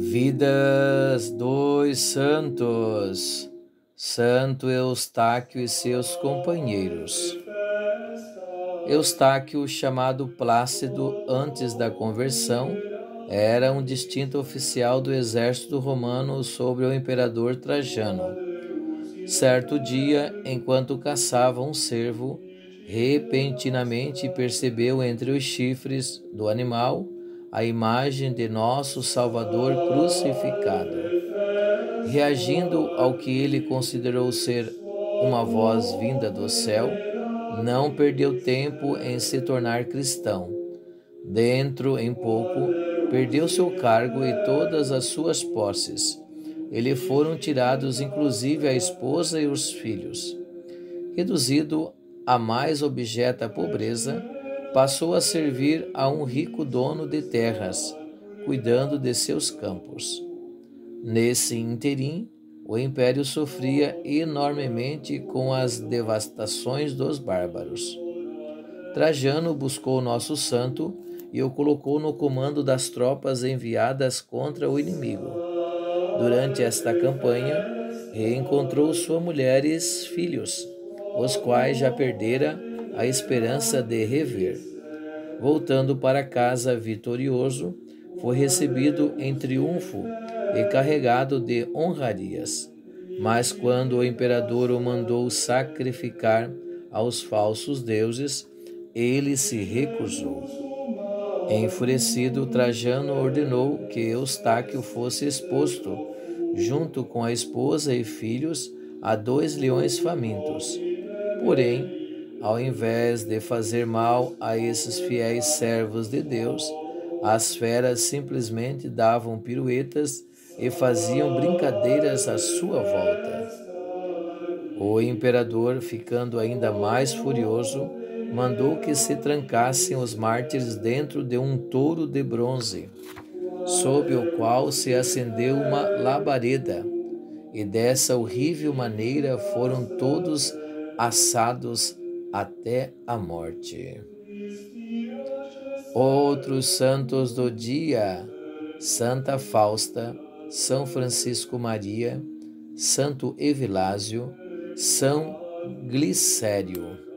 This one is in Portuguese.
Vidas dos santos, Santo Eustáquio e seus companheiros. Eustáquio, chamado Plácido antes da conversão, era um distinto oficial do exército romano sobre o imperador Trajano. Certo dia, enquanto caçava um cervo, repentinamente percebeu entre os chifres do animal a imagem de nosso Salvador crucificado. Reagindo ao que ele considerou ser uma voz vinda do céu, não perdeu tempo em se tornar cristão. Dentro em pouco, perdeu seu cargo e todas as suas posses. Ele foram tirados inclusive a esposa e os filhos. Reduzido a mais objeta pobreza, passou a servir a um rico dono de terras, cuidando de seus campos. Nesse interim, o império sofria enormemente com as devastações dos bárbaros. Trajano buscou nosso santo e o colocou no comando das tropas enviadas contra o inimigo. Durante esta campanha, reencontrou sua mulher e filhos, os quais já perdera a esperança de rever. Voltando para casa vitorioso, foi recebido em triunfo e carregado de honrarias. Mas quando o imperador o mandou sacrificar aos falsos deuses, ele se recusou. Enfurecido, Trajano ordenou que Eustáquio fosse exposto, junto com a esposa e filhos, a dois leões famintos. Porém, ao invés de fazer mal a esses fiéis servos de Deus, as feras simplesmente davam piruetas e faziam brincadeiras à sua volta. O imperador, ficando ainda mais furioso, mandou que se trancassem os mártires dentro de um touro de bronze, sob o qual se acendeu uma labareda, e dessa horrível maneira foram todos assados até a morte. Outros santos do dia: Santa Fausta, São Francisco Maria, Santo Evilásio, São Glicério.